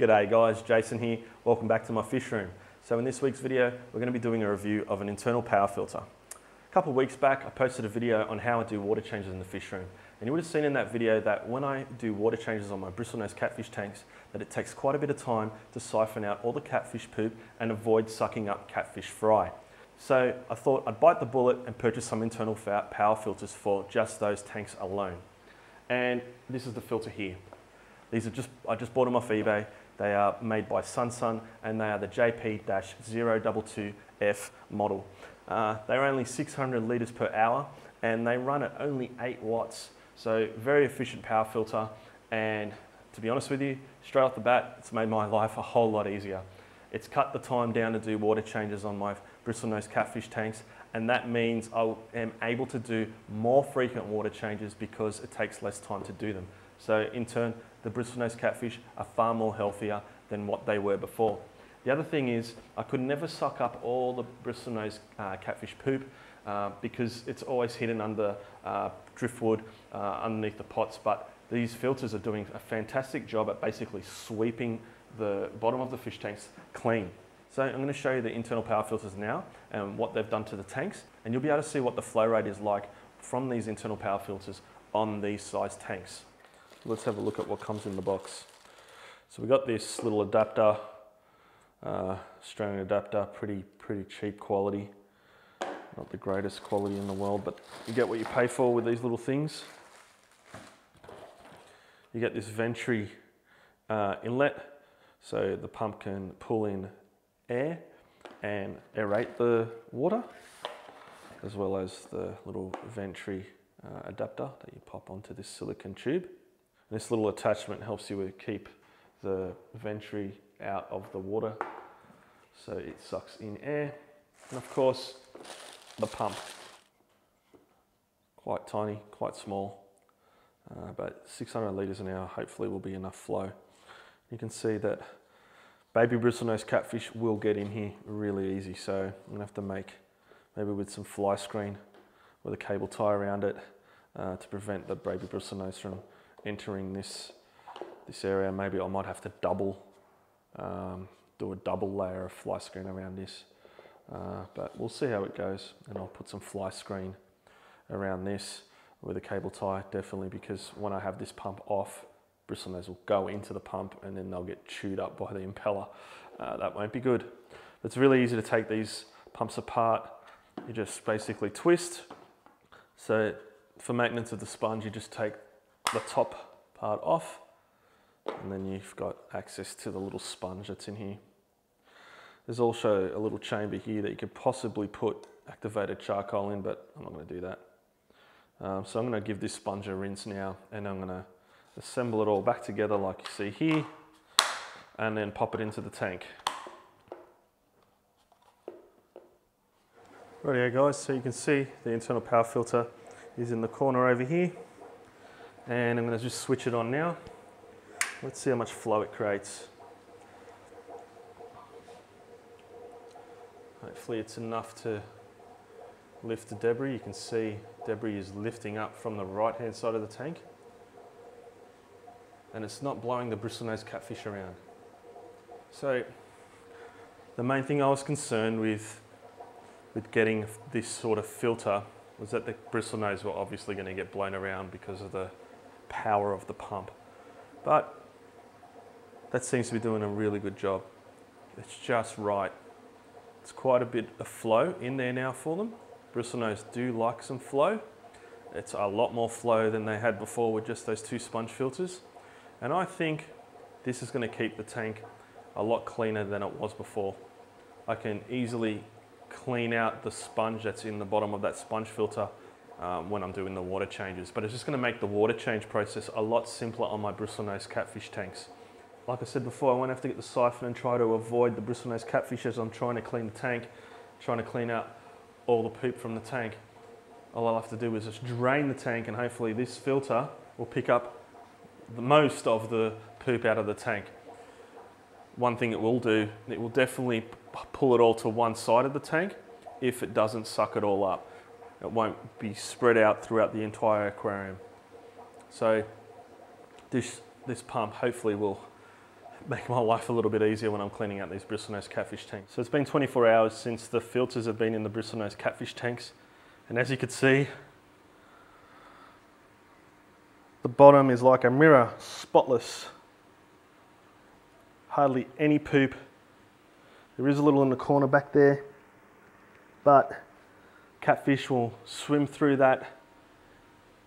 G'day guys, Jason here. Welcome back to my fish room. So in this week's video, we're going to be doing a review of an internal power filter. A couple of weeks back, I posted a video on how I do water changes in the fish room. And you would have seen in that video that when I do water changes on my bristlenose catfish tanks, that it takes quite a bit of time to siphon out all the catfish poop and avoid sucking up catfish fry. So I thought I'd bite the bullet and purchase some internal power filters for just those tanks alone. And this is the filter here. These are just, I just bought them off eBay. They are made by Sunsun and they are the JP-022F model. Uh, they're only 600 litres per hour and they run at only 8 watts. So very efficient power filter and to be honest with you, straight off the bat, it's made my life a whole lot easier. It's cut the time down to do water changes on my bristlenose catfish tanks and that means I am able to do more frequent water changes because it takes less time to do them. So in turn, the bristlenose catfish are far more healthier than what they were before. The other thing is I could never suck up all the bristlenose uh, catfish poop uh, because it's always hidden under uh, driftwood uh, underneath the pots. But these filters are doing a fantastic job at basically sweeping the bottom of the fish tanks clean. So I'm going to show you the internal power filters now and what they've done to the tanks. And you'll be able to see what the flow rate is like from these internal power filters on these size tanks. Let's have a look at what comes in the box. So we got this little adapter, uh, Australian adapter, pretty, pretty cheap quality. Not the greatest quality in the world, but you get what you pay for with these little things. You get this Venturi uh, inlet, so the pump can pull in air and aerate the water, as well as the little Venturi uh, adapter that you pop onto this silicon tube. This little attachment helps you keep the venturi out of the water so it sucks in air. And of course, the pump. Quite tiny, quite small, uh, but 600 litres an hour hopefully will be enough flow. You can see that baby bristlenose catfish will get in here really easy, so I'm gonna have to make maybe with some fly screen with a cable tie around it uh, to prevent the baby bristlenose from entering this, this area. Maybe I might have to double, um, do a double layer of fly screen around this. Uh, but we'll see how it goes. And I'll put some fly screen around this with a cable tie, definitely, because when I have this pump off, bristlenose will go into the pump and then they'll get chewed up by the impeller. Uh, that won't be good. It's really easy to take these pumps apart. You just basically twist. So for maintenance of the sponge, you just take the top part off and then you've got access to the little sponge that's in here. There's also a little chamber here that you could possibly put activated charcoal in, but I'm not going to do that. Um, so I'm going to give this sponge a rinse now and I'm going to assemble it all back together like you see here and then pop it into the tank. Rightio guys, so you can see the internal power filter is in the corner over here and I'm going to just switch it on now. Let's see how much flow it creates. Hopefully it's enough to lift the debris. You can see debris is lifting up from the right hand side of the tank and it's not blowing the bristlenose catfish around. So the main thing I was concerned with with getting this sort of filter was that the bristlenose were obviously going to get blown around because of the power of the pump. But that seems to be doing a really good job. It's just right. It's quite a bit of flow in there now for them. Bristlenose do like some flow. It's a lot more flow than they had before with just those two sponge filters. And I think this is going to keep the tank a lot cleaner than it was before. I can easily clean out the sponge that's in the bottom of that sponge filter um, when I'm doing the water changes. But it's just going to make the water change process a lot simpler on my bristlenose catfish tanks. Like I said before, I won't have to get the siphon and try to avoid the bristlenose catfish as I'm trying to clean the tank, trying to clean out all the poop from the tank. All I'll have to do is just drain the tank and hopefully this filter will pick up the most of the poop out of the tank. One thing it will do, it will definitely pull it all to one side of the tank if it doesn't suck it all up. It won't be spread out throughout the entire aquarium. So this, this pump hopefully will make my life a little bit easier when I'm cleaning out these bristlenose catfish tanks. So it's been 24 hours since the filters have been in the bristlenose catfish tanks. And as you can see, the bottom is like a mirror, spotless. Hardly any poop. There is a little in the corner back there, but catfish will swim through that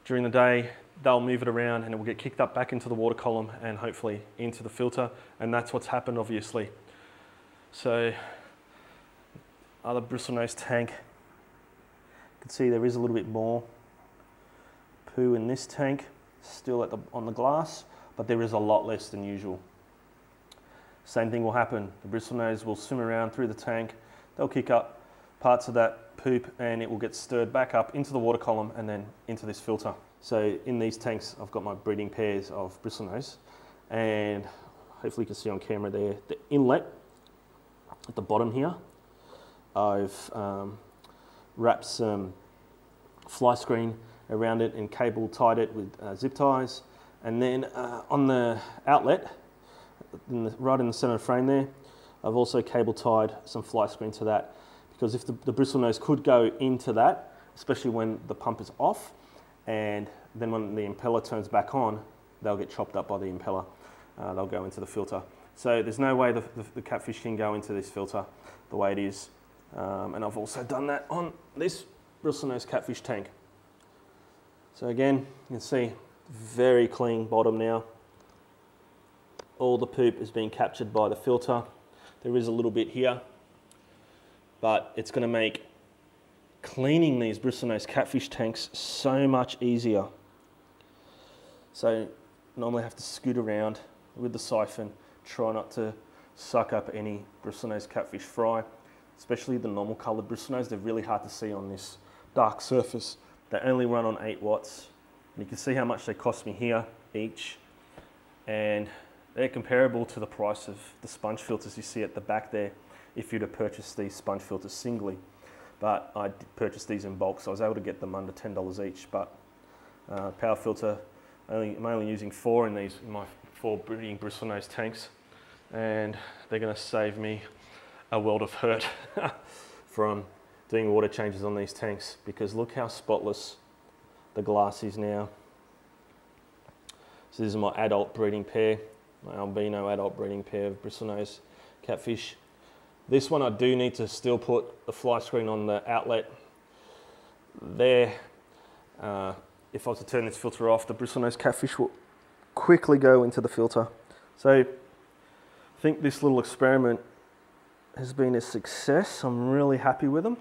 during the day. They'll move it around and it will get kicked up back into the water column and hopefully into the filter. And that's what's happened, obviously. So, other bristlenose tank. You can see there is a little bit more poo in this tank still at the, on the glass, but there is a lot less than usual. Same thing will happen. The bristlenose will swim around through the tank. They'll kick up parts of that poop and it will get stirred back up into the water column and then into this filter. So in these tanks, I've got my breeding pairs of bristlenose and hopefully you can see on camera there, the inlet at the bottom here. I've um, wrapped some fly screen around it and cable tied it with uh, zip ties. And then uh, on the outlet, in the, right in the center of the frame there, I've also cable tied some fly screen to that because if the, the bristle nose could go into that, especially when the pump is off, and then when the impeller turns back on, they'll get chopped up by the impeller. Uh, they'll go into the filter. So there's no way the, the, the, catfish can go into this filter the way it is. Um, and I've also done that on this bristlenose catfish tank. So again, you can see very clean bottom now. All the poop is being captured by the filter. There is a little bit here, but it's going to make cleaning these bristlenose catfish tanks so much easier. So normally I have to scoot around with the siphon, try not to suck up any bristlenose catfish fry, especially the normal coloured bristlenose. They're really hard to see on this dark surface. They only run on 8 watts. And you can see how much they cost me here each. And they're comparable to the price of the sponge filters you see at the back there if you'd have purchased these sponge filters singly. But I purchased these in bulk, so I was able to get them under $10 each. But uh, power filter, only, I'm only using four in these, in my four breeding bristlenose tanks. And they're gonna save me a world of hurt from doing water changes on these tanks because look how spotless the glass is now. So this is my adult breeding pair, my albino adult breeding pair of bristlenose catfish. This one I do need to still put the fly screen on the outlet there. Uh, if I was to turn this filter off, the bristlenose catfish will quickly go into the filter. So I think this little experiment has been a success. I'm really happy with them.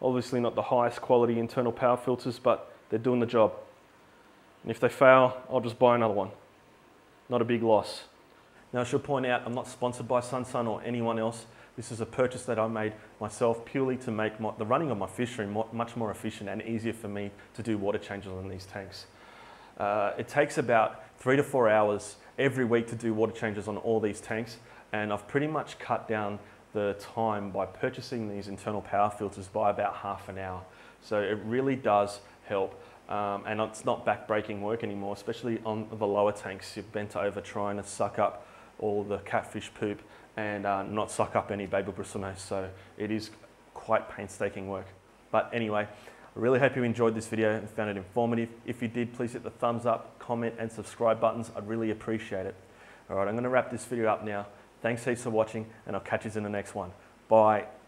Obviously not the highest quality internal power filters, but they're doing the job. And if they fail, I'll just buy another one. Not a big loss. Now I should point out, I'm not sponsored by Sunsun or anyone else. This is a purchase that I made myself purely to make my, the running of my fishery much more efficient and easier for me to do water changes on these tanks. Uh, it takes about three to four hours every week to do water changes on all these tanks and I've pretty much cut down the time by purchasing these internal power filters by about half an hour. So it really does help. Um, and it's not back-breaking work anymore, especially on the lower tanks. You're bent over trying to suck up all the catfish poop and uh, not suck up any baby bristlenose. So it is quite painstaking work. But anyway, I really hope you enjoyed this video and found it informative. If you did, please hit the thumbs up, comment and subscribe buttons. I'd really appreciate it. All right, I'm gonna wrap this video up now. Thanks heaps for watching and I'll catch you in the next one. Bye.